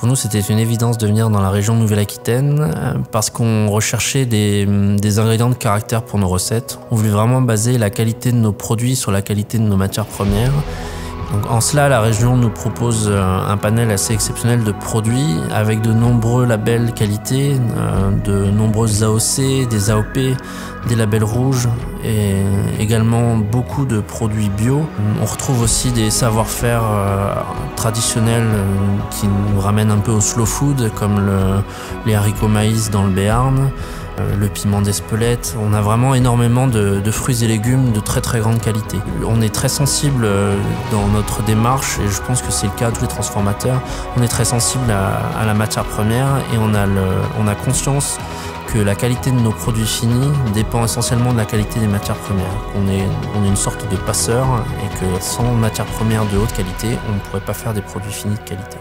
Pour nous, c'était une évidence de venir dans la région Nouvelle-Aquitaine euh, parce qu'on recherchait des, des, ingrédients de caractère pour nos recettes. On voulait vraiment baser la qualité de nos produits sur la qualité de nos matières premières en cela, la région nous propose euh, un panel assez exceptionnel de produits avec de nombreux labels qualité, euh, de nombreuses AOC, des AOP, des labels rouges et également beaucoup de produits bio. On retrouve aussi des savoir-faire euh, traditionnels qui nous ramènent un peu au slow food comme le, les haricots maïs dans le Béarn, le piment d'Espelette. On a vraiment énormément de, fruits et légumes de très très grande qualité. On est très sensible euh, dans notre démarche, et je pense que c'est le cas de tous les transformateurs, on est très sensible à, la matière première et on a, on a conscience que la qualité de nos produits finis dépend essentiellement de la qualité des matières premières. On est, on est une sorte de passeur et que sans matières premières de haute qualité, on ne pourrait pas faire des produits finis de qualité.